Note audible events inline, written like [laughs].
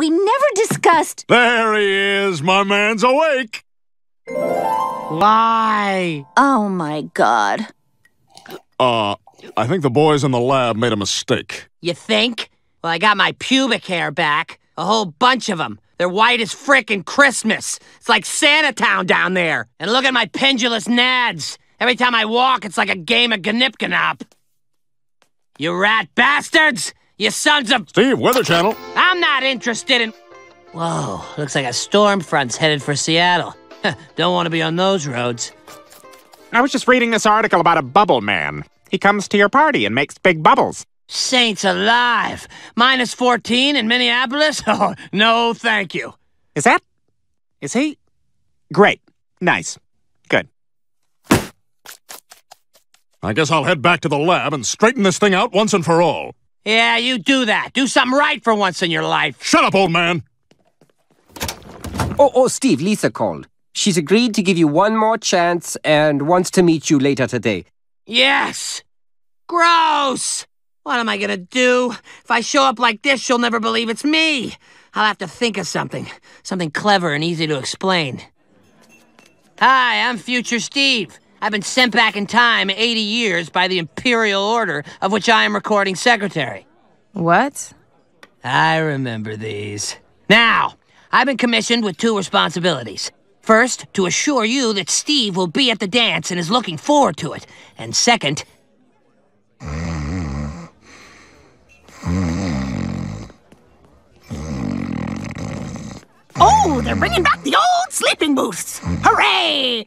we never discussed. There he is. My man's awake. Why? Oh my god. Uh, I think the boys in the lab made a mistake. You think? Well, I got my pubic hair back. A whole bunch of them. They're white as frickin' Christmas. It's like Santa Town down there. And look at my pendulous nads. Every time I walk, it's like a game of Gnipkanop. You rat bastards! You sons of... Steve, Weather Channel. I'm not interested in... Whoa, looks like a storm front's headed for Seattle. Don't want to be on those roads. I was just reading this article about a bubble man. He comes to your party and makes big bubbles. Saints alive! Minus 14 in Minneapolis? [laughs] Oh, no thank you. Is that... Is he... Great. Nice. Good. I guess I'll head back to the lab and straighten this thing out once and for all. Yeah, you do that. Do something right for once in your life. Shut up, old man. Oh, oh, Steve, Lisa called. She's agreed to give you one more chance and wants to meet you later today. Yes! Gross! What am I gonna do? If I show up like this, she'll never believe it's me. I'll have to think of something. Something clever and easy to explain. Hi, I'm Future Steve. I've been sent back in time 80 years by the Imperial Order, of which I am recording secretary. What? I remember these. Now, I've been commissioned with two responsibilities. First, to assure you that Steve will be at the dance and is looking forward to it. And second, Oh, they're bringing back the old sleeping booths. Hooray!